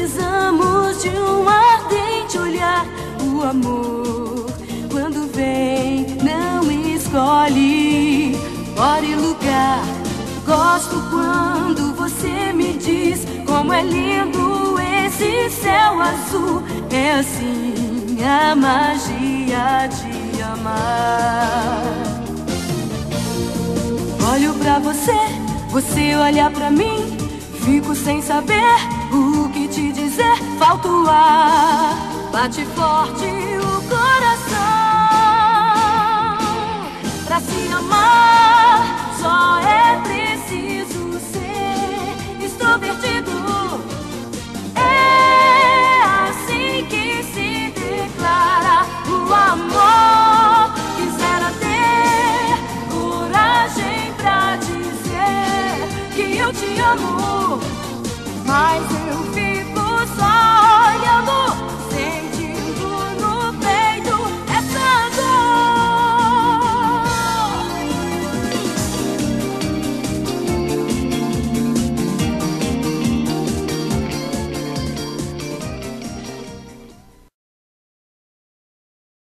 Precisamos de um ardente olhar. O amor, quando vem, não escolhe hora e lugar. Gosto quando você me diz como é lindo esse céu azul. É assim a magia de amar. Olho pra você, você olha pra mim. Fico sem saber o que te dizer. Falta o ar, bate forte o coração. Pra se amar, só é preciso ser extrovertido. Eu te amo,